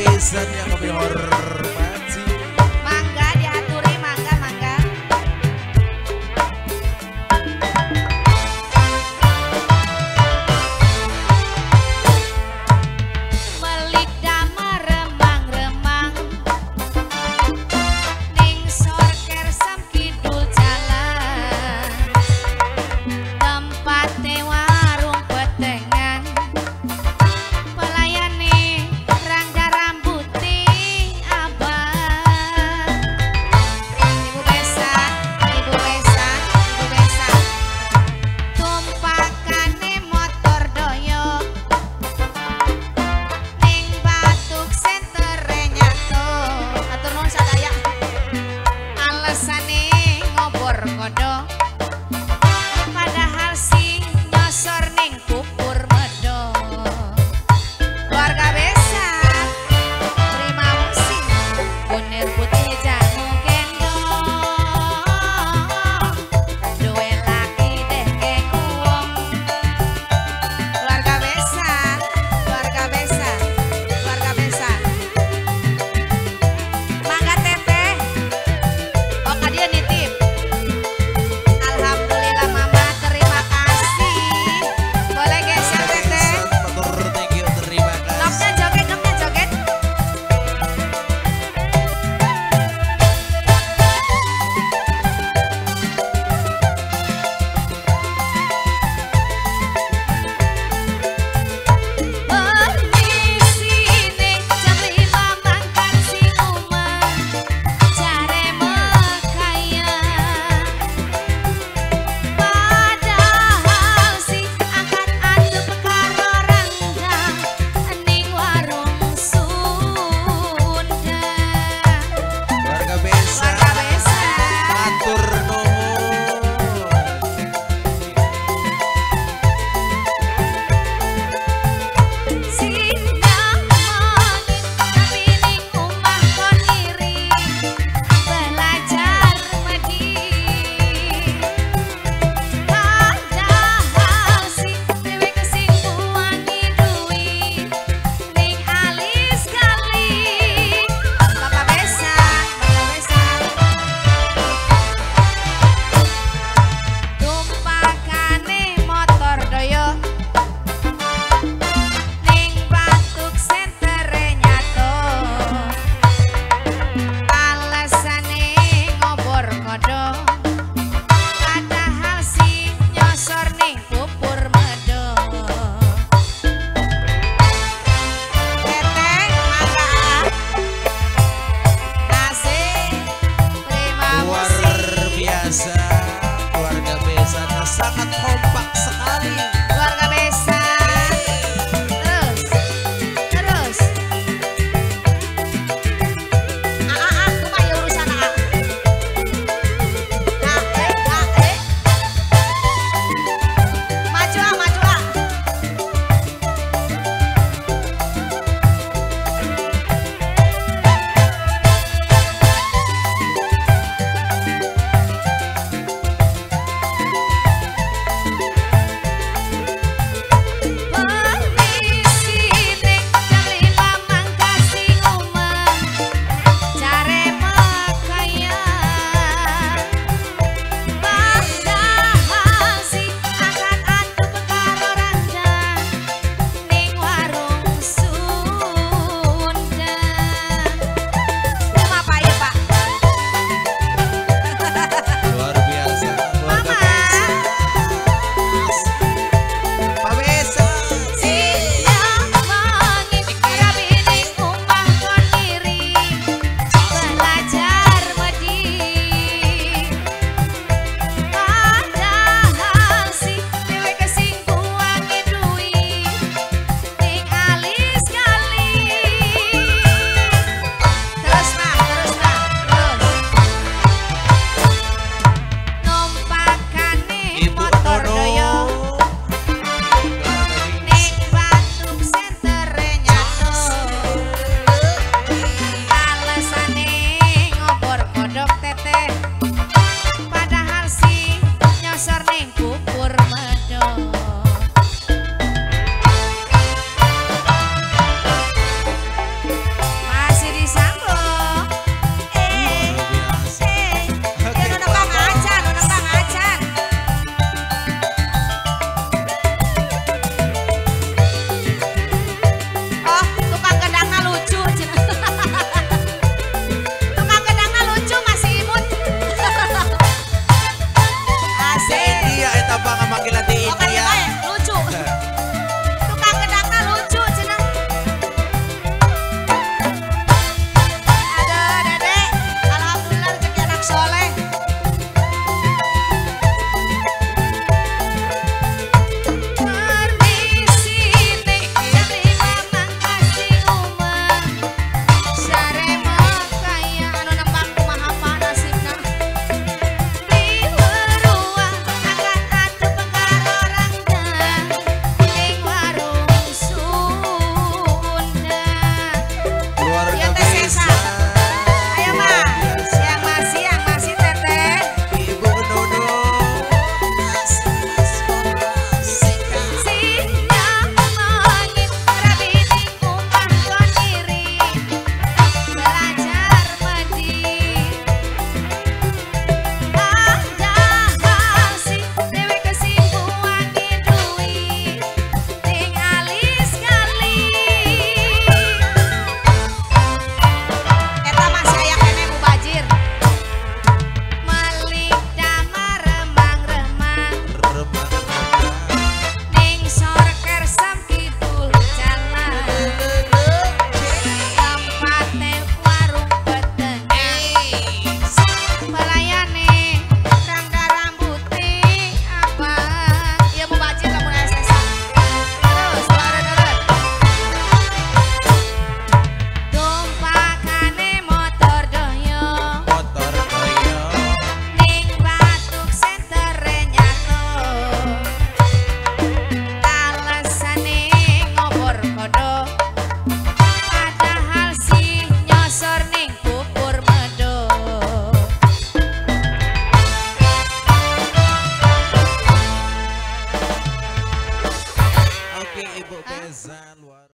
netizen yang lebih hormat